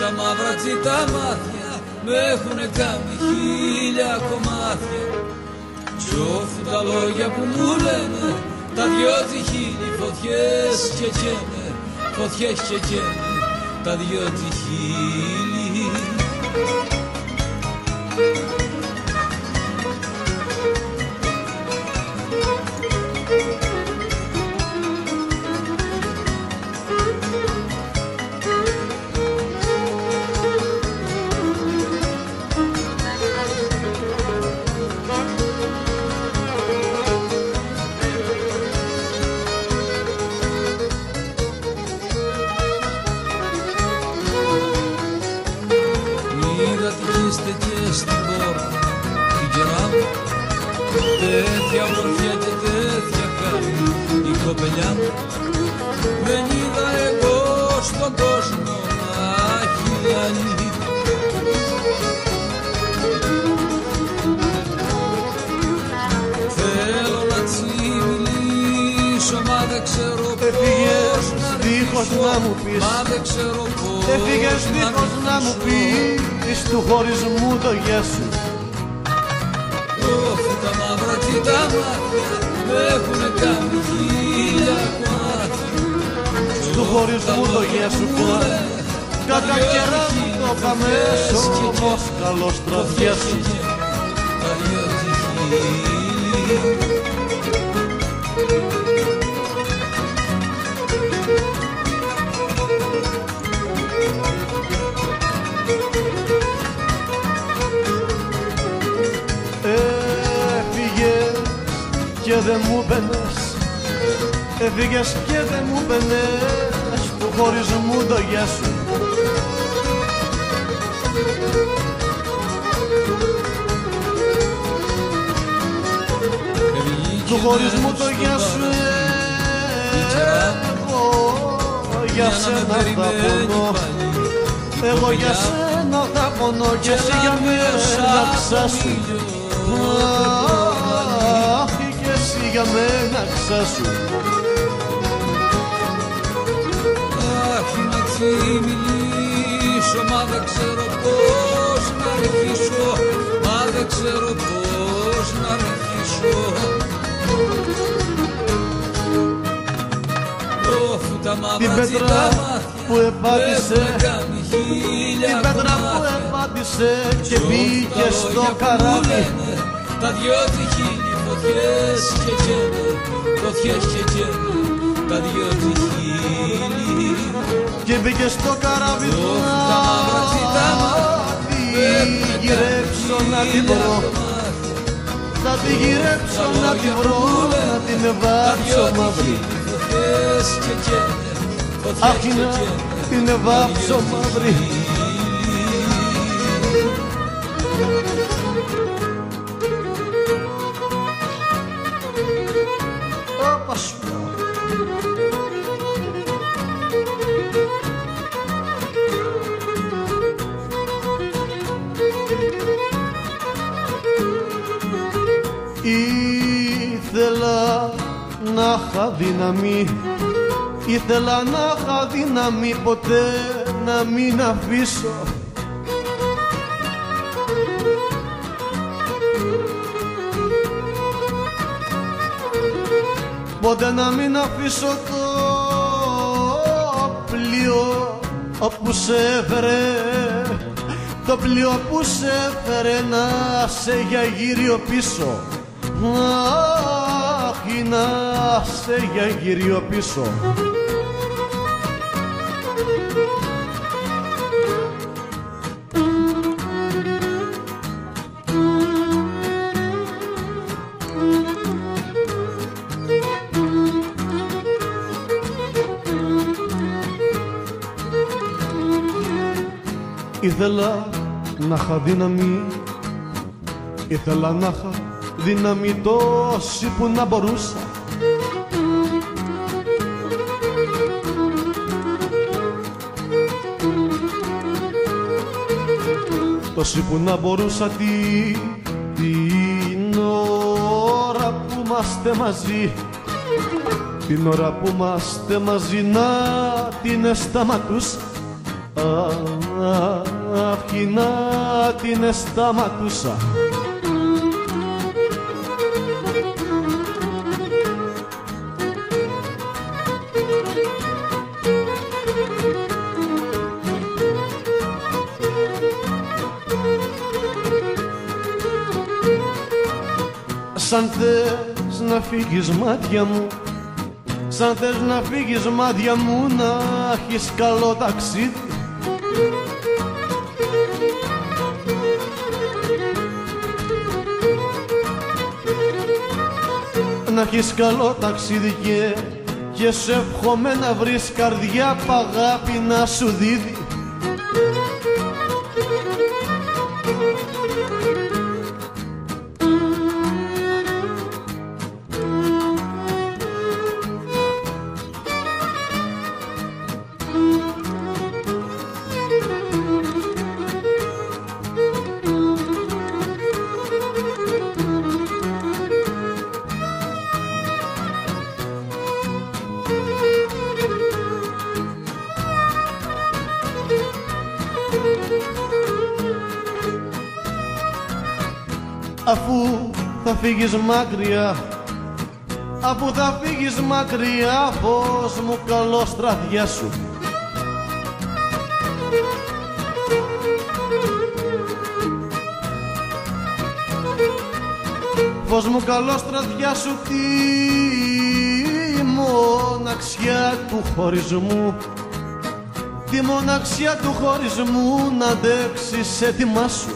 τα μαύρα τσίτα μάτια με έχουνε κάνει χίλια κομμάτια. Κι όφου τα λόγια που μου λένε τα δυο τσιχίλι φωτιές και καίνε Φωτιές και καίνε τα δυο τσιχίλι Είδα τι είστε και στην πόρτα την κερά μου Τέτοια ομορφιά και τέτοια καλή η κοπελιά μου. Δεν είδα εγώ στον κόσμο να έχει άλλη Θέλω να τσι μιλήσω μα δεν ξέρω Έφυγες πώς να δίχως αρχίσω, να μου πεις. Μα δεν ξέρω πώς Έφυγες δίχως να μου πεις του χωρισμού το γεια σου. Όφου τα μαύρα και τα μάτια με έχουνε κάνει χίλια κομμάτια του χωρισμού το γεια σου πια Κατά καιρά μου το καμέσο όμως καλός τραδιάς σου δεν μου μπαινες Έφυγες και δεν μου μπαινες του χωρισμού το γεια σου. Του χωρισμού το γεια σου εγώ για σένα θα πονώ. εγώ για σένα θα πονώ και εσύ για μένα ξάσου Αχ, και εσύ για μένα ξάσου Αχ, να τσι μιλήσω, μα δεν ξέρω πώς να αρχίσω. Μα δεν ξέρω πώς να αρχίσω. Όφου τα Την μαύρα πέτρα τσιτά που επάτησε έχουν κάνει χίλια Την πέτρα που κομμάτια. επάτησε και Κι μπήκε τα στο λόγια που καράβι. λένε, Τα δυο τσιχίλι φωτιές και καίνε Φωτιές και καίνε Τα δυο τσιχίλι και μπήκε στο καράβι του Όφου τα μαύρα τσιτά να τη γυρέψω να την βρω. Θα τη γυρέψω να την βρω να την βάψω μαύρη. Αχ να την βάψω μαύρη Ήθελα να είχα δύναμη. Ήθελα να είχα δύναμη ποτέ να μην αφήσω. Ποτέ να μην αφήσω το πλοίο που σε έφερε. Το πλοίο που σε έφερε να σε για γύριο πίσω Αχ, να σε για γύριο πίσω. Ήθελα να είχα δύναμη Ήθελα να είχα δύναμη τόση που να μπορούσα. Τόση που να μπορούσα τη, την ώρα που είμαστε μαζί. Την ώρα που είμαστε μαζί να την σταματούσα Αυχινά την εσταματούσα Σαν θες να φύγεις μάτια μου Σαν θες να φύγεις μάτια μου να έχεις καλό ταξίδι. Να έχεις καλό ταξίδι και, και σε εύχομαι να βρεις καρδιά παγάπη να σου δίδει αφού θα φύγεις μακριά αφού θα φύγεις μακριά πως μου καλό στραδιά σου. Πως μου καλό στραδιά σου τη μοναξιά του χωρισμού. Τη μοναξιά του χωρισμού να αντέξεις έτοιμά σου